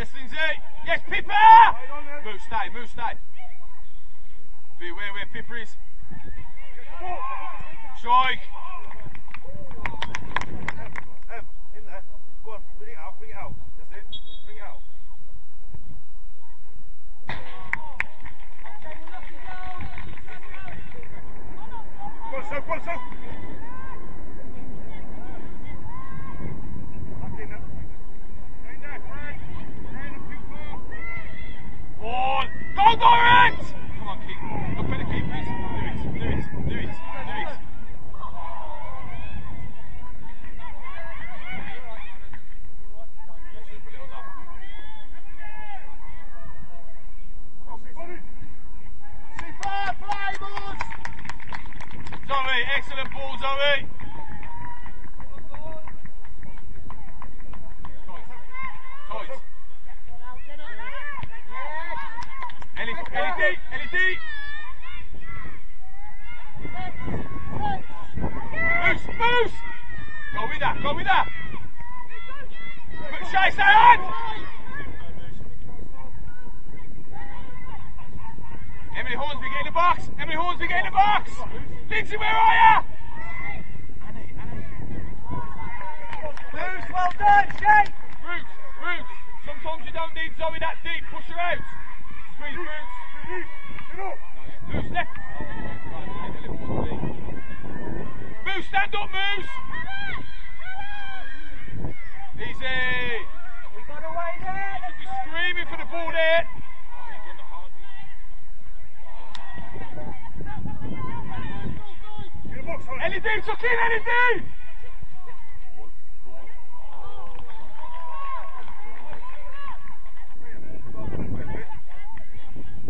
Yes, Lindsay. Yes, Pippa! Move, stay, move, stay. Be aware where Pippa is. Strike. Go on, bring it out, bring it out. That's it. Bring it out. Go go. Back in there. Stay there, Craig. Craig, not too far. Ball. Go, Dorrit! Come on, King. Look where the keeper is. Do it, do it, do it, do it. Super little knock. Super play, boys! Zoe, excellent ball, Zoe. Toys. Ellie, Ellie D, Ellie D. Moose, Moose. Shay, stay on. Emily Hornsby, get in the box. Emily Hornsby, get in the box. Lindsay, where are you? Bruce, well done, Shane! Bruce, Bruce. Sometimes you don't need Zoe that deep. Push her out. Squeeze Bruce. Moose, left. Moose, stand up, Moose. Easy. We got away there! Should be screaming for the ball there. In the box, Holly. Ellie D, tuck in.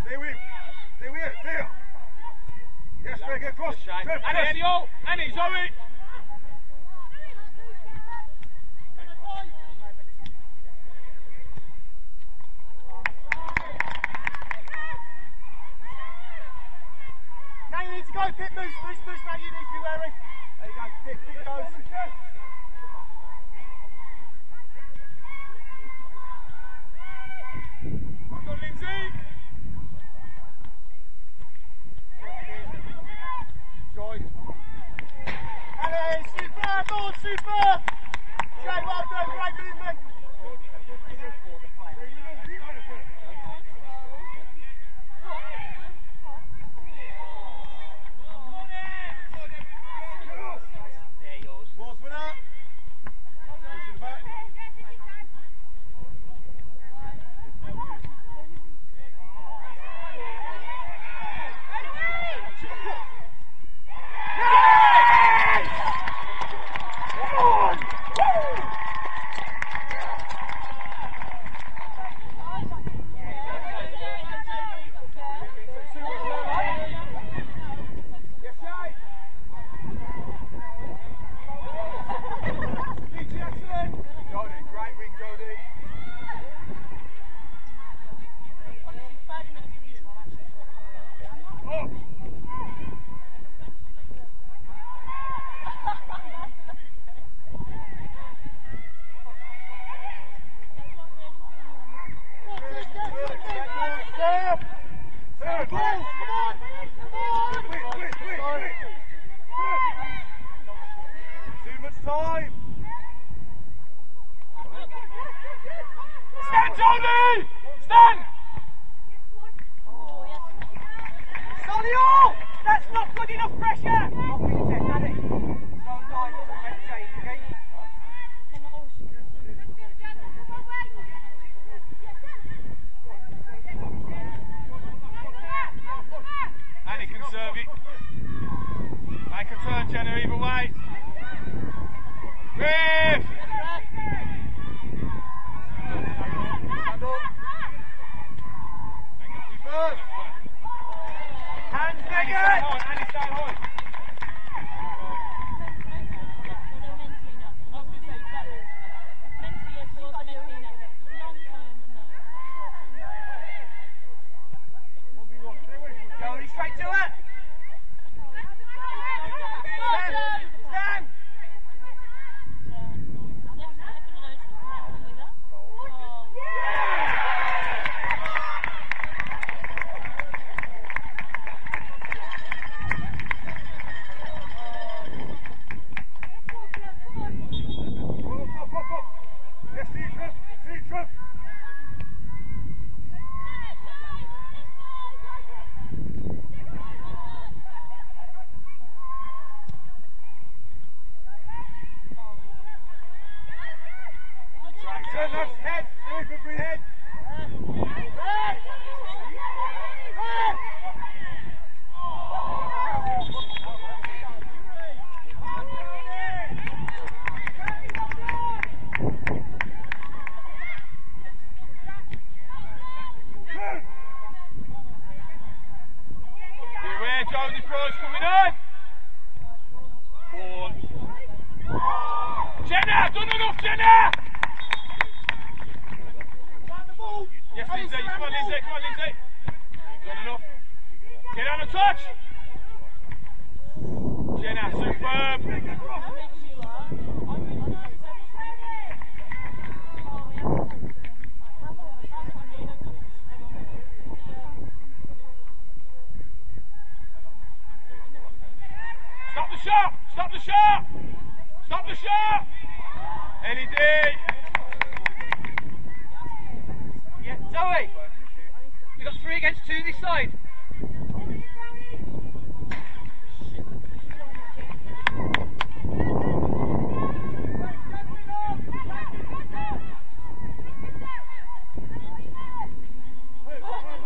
Stay with him. Stay with. Stay up. Yes, Craig, get across. Shane. Craig, Annie, yes. Annie, oh, Annie, Zoe. Now you need to go, Pip, Moose, Moose, Moose, now you need to be wary. There you go, Pip, Pip goes. Back on, Lindsay. Joy. Ellie, super, ball, super! Shane, well done, great movement. Balls winner. Push in the back. Yes, Shane. Peachy, excellent. Great Jody. Oh. Stay up. Third. Come on, come on, come on. Quick, quick, quick, quick. Too much time. Stand, Tony. Stand. Solio! That's not good enough pressure! Not being set, Daddy. No line to make change, okay? Annie can serve it. Make a turn, Jenna, either way. Riff! Straight to it! Stand! Beware, Josie Pro's coming up! On, Lindsay. Come on, Lindsay. Done enough. Get on the touch. Jenna, superb. Stop the shot! Stop the shot! Stop the shot! Ellie D! Yeah, Zoe. You got three against two this side.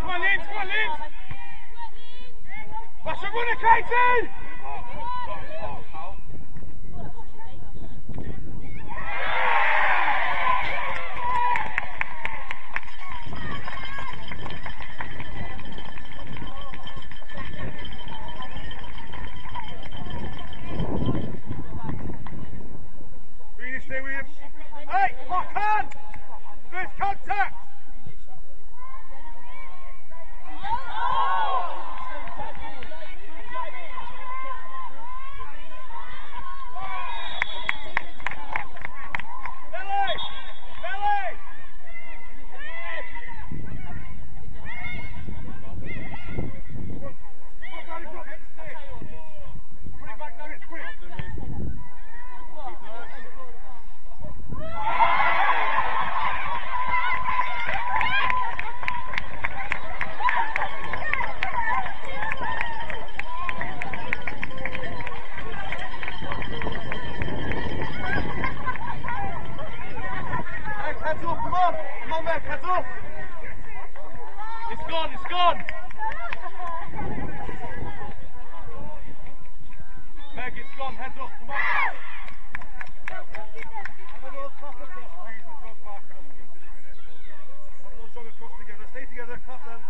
Come on, Linz! Come on, Linz! That's a runner, Katie! Really stay. Hey, lock on! First contact! Belly! Belly! Come on, come on, Barry, come on. Put it back now, quick. Hey, heads up, come on! Come on, Meg, heads up! It's gone, it's gone! Meg, it's gone, heads up, come on! Stay together, clap them.